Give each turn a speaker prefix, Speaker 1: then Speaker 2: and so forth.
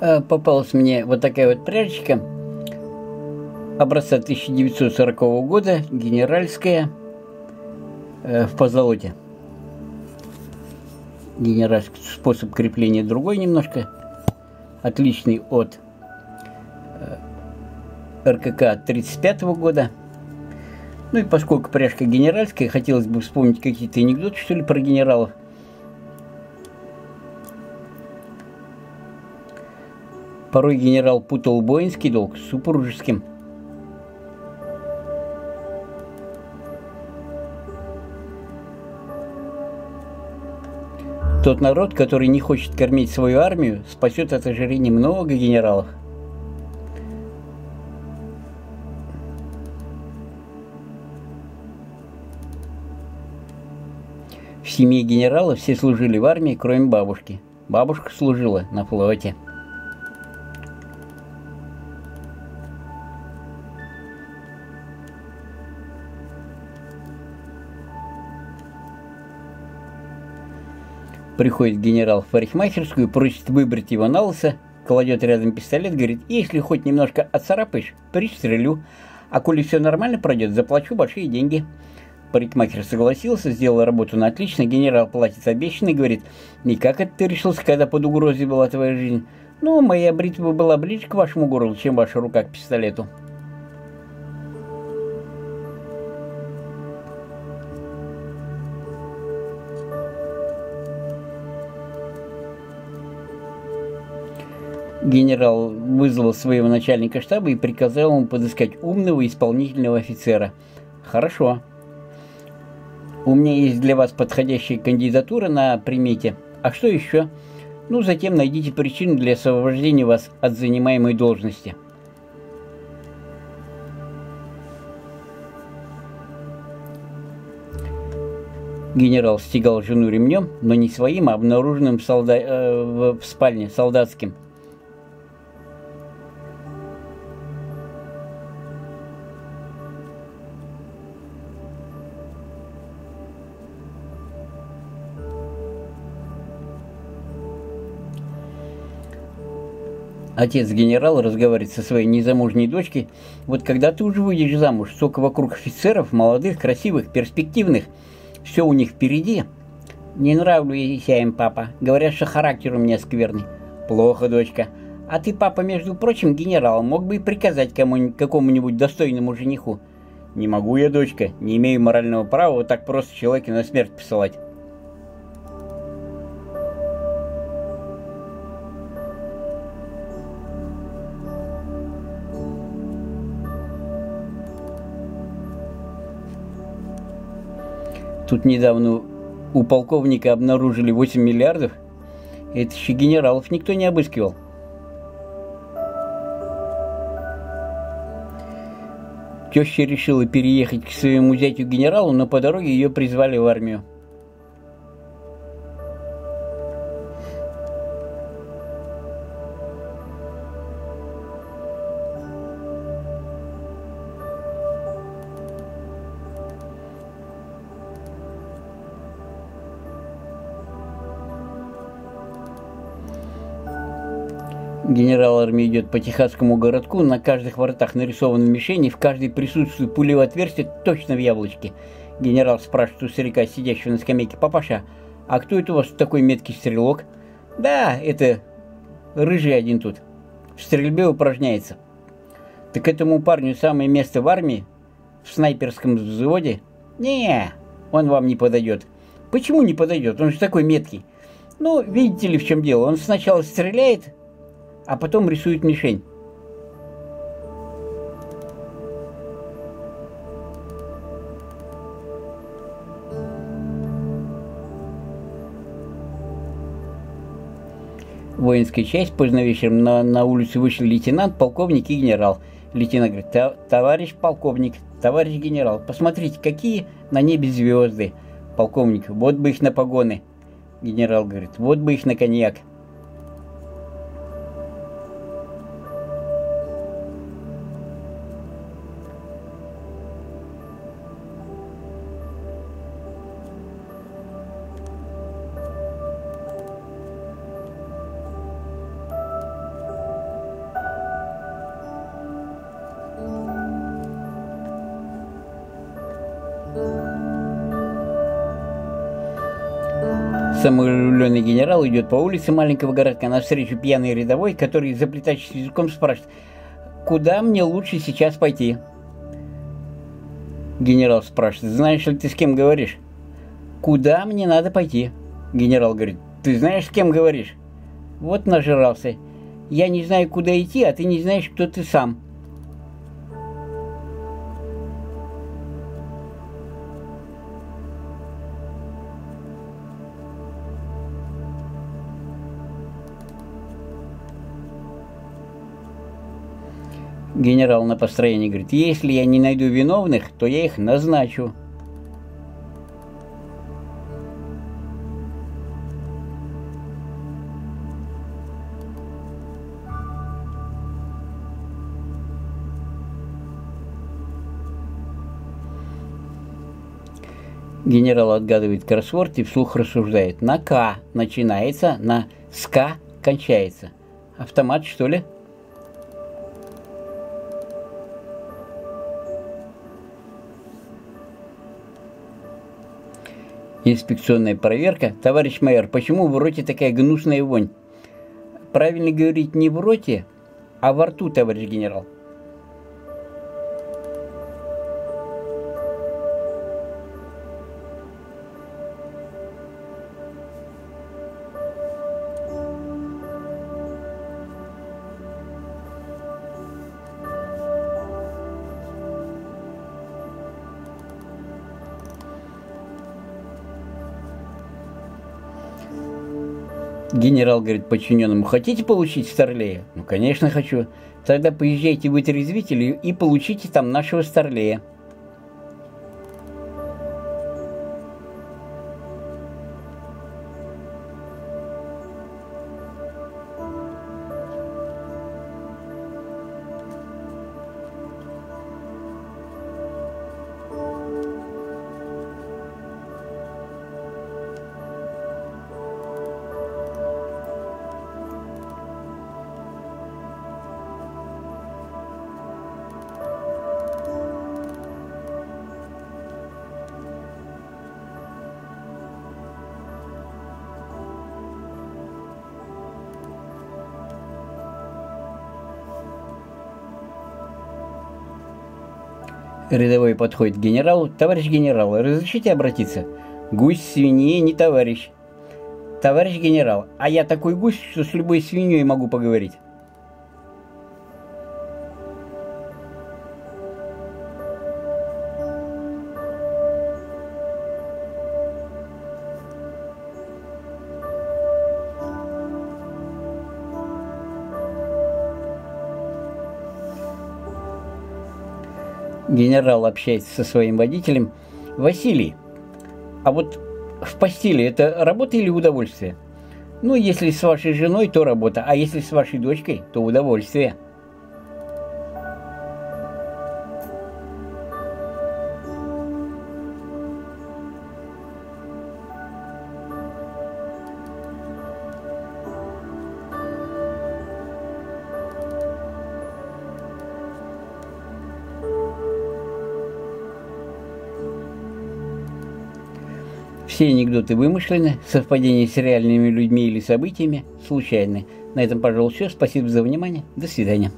Speaker 1: Э, попалась мне вот такая вот пряжечка образца 1940 года, генеральская, э, в позолоте. Генеральский способ крепления другой немножко, отличный от э, РКК 35 года. Ну и поскольку пряжка генеральская, хотелось бы вспомнить какие-то анекдоты, что ли, про генералов – Порой генерал путал воинский долг с супружеским. Тот народ, который не хочет кормить свою армию, спасет от ожирения много генералов. В семье генерала все служили в армии, кроме бабушки. Бабушка служила на флоте. Приходит генерал в парикмахерскую, просит выбрать его на лысо, кладет рядом пистолет, говорит, если хоть немножко отцарапаешь, пристрелю, а коли все нормально пройдет, заплачу большие деньги. Парикмахер согласился, сделал работу на отлично, генерал платит обещанный, говорит, и как это ты решился, когда под угрозой была твоя жизнь? Ну, моя бритва была ближе к вашему горлу, чем ваша рука к пистолету. Генерал вызвал своего начальника штаба и приказал ему подыскать умного исполнительного офицера. Хорошо. У меня есть для вас подходящая кандидатура на примете. А что еще? Ну, затем найдите причину для освобождения вас от занимаемой должности. Генерал стегал жену ремнем, но не своим, а обнаруженным солда... э, в спальне солдатским – Отец генерал разговаривает со своей незамужней дочкой. Вот когда ты уже выйдешь замуж, столько вокруг офицеров, молодых, красивых, перспективных, все у них впереди. Не нравлюсь я им, папа. Говорят, что характер у меня скверный. Плохо, дочка. А ты, папа, между прочим, генерал, мог бы и приказать кому какому-нибудь достойному жениху. Не могу я, дочка, не имею морального права вот так просто человека на смерть посылать. Тут недавно у полковника обнаружили 8 миллиардов. Это еще генералов никто не обыскивал. Теща решила переехать к своему зятю генералу, но по дороге ее призвали в армию. Генерал армии идет по техасскому городку, на каждых воротах нарисованы мишени, в каждой присутствует пулевое отверстие точно в яблочке. Генерал спрашивает у старика, сидящего на скамейке, «Папаша, а кто это у вас такой меткий стрелок?» «Да, это рыжий один тут. В стрельбе упражняется». «Так этому парню самое место в армии? В снайперском взводе?» «Не, он вам не подойдет». «Почему не подойдет? Он же такой меткий». «Ну, видите ли, в чем дело? Он сначала стреляет, а потом рисует мишень. Воинская часть поздно вечером на, на улицу вышли лейтенант, полковник и генерал. Лейтенант говорит, товарищ полковник, товарищ генерал, посмотрите, какие на небе звезды. Полковник, вот бы их на погоны. Генерал говорит, вот бы их на коньяк. Самый Самовлюбленный генерал идет по улице маленького городка навстречу пьяный рядовой, который заплетающим языком спрашивает, «Куда мне лучше сейчас пойти?» Генерал спрашивает, «Знаешь ли ты, с кем говоришь?» «Куда мне надо пойти?» Генерал говорит, «Ты знаешь, с кем говоришь?» «Вот нажирался. Я не знаю, куда идти, а ты не знаешь, кто ты сам». Генерал на построении говорит, если я не найду виновных, то я их назначу. Генерал отгадывает кроссворд и вслух рассуждает. На К начинается, на СК кончается. Автомат, что ли? Инспекционная проверка. Товарищ майор, почему в роте такая гнусная вонь? Правильно говорить не в роте, а во рту, товарищ генерал. Генерал говорит подчиненному, хотите получить Старлея? Ну, конечно, хочу. Тогда поезжайте в отрезвитель и получите там нашего Старлея. Рядовой подходит к генералу. Товарищ генерал, разрешите обратиться? Гусь свинье не товарищ. Товарищ генерал, а я такой гусь, что с любой свиньей могу поговорить. Генерал общается со своим водителем. Василий, а вот в постели это работа или удовольствие? Ну, если с вашей женой, то работа, а если с вашей дочкой, то удовольствие. Все анекдоты вымышлены, совпадения с реальными людьми или событиями случайны. На этом, пожалуй, все. Спасибо за внимание. До свидания.